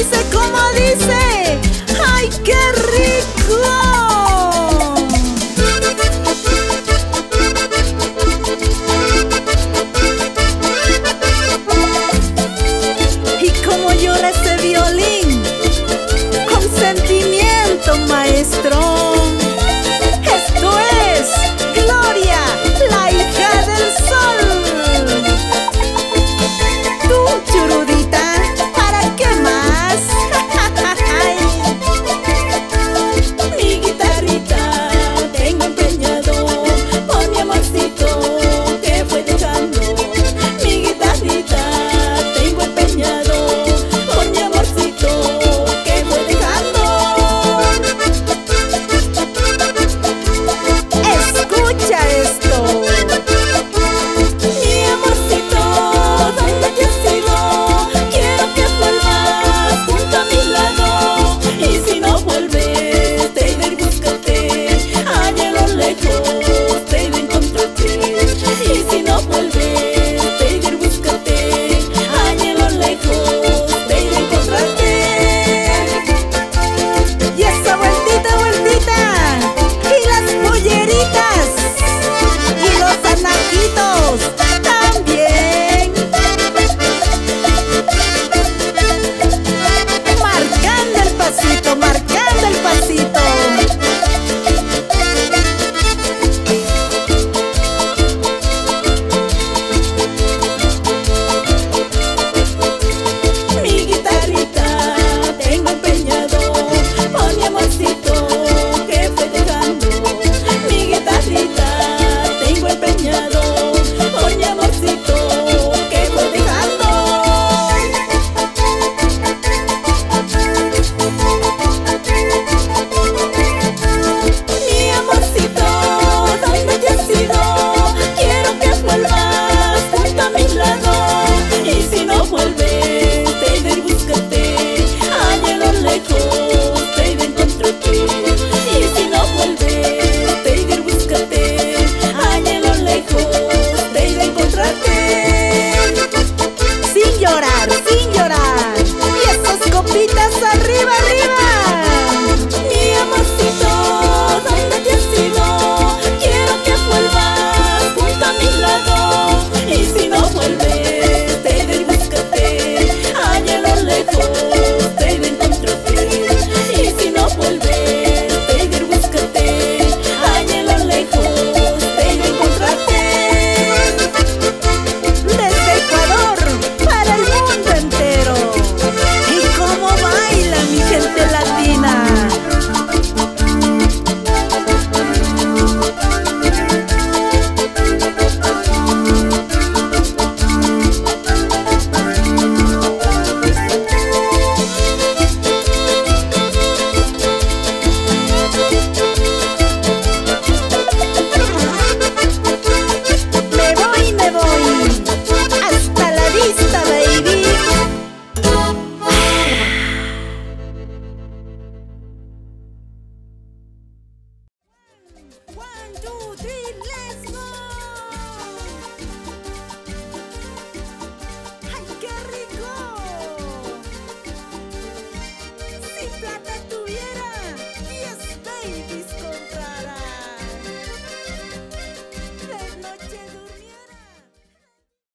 dice? ¿Cómo dice? ¡Ay, qué rico! ¿Y cómo llora ese violín? Con sentimiento, maestro.